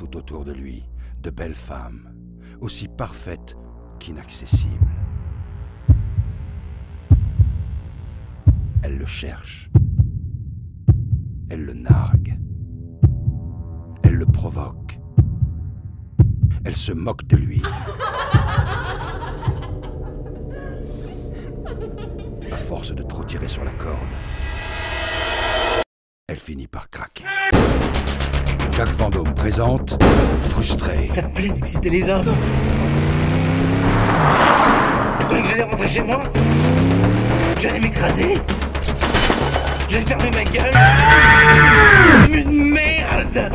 tout autour de lui de belles femmes, aussi parfaites qu'inaccessibles. Elle le cherche. Elle le nargue. Elle le provoque. Elle se moque de lui. À force de trop tirer sur la corde, elle finit par craquer. Jacques Vendôme présente Frustré. Ça te plaît d'exciter les hommes. Tu crois que j'allais rentrer chez moi J'allais m'écraser. J'allais fermer ma gueule. Une merde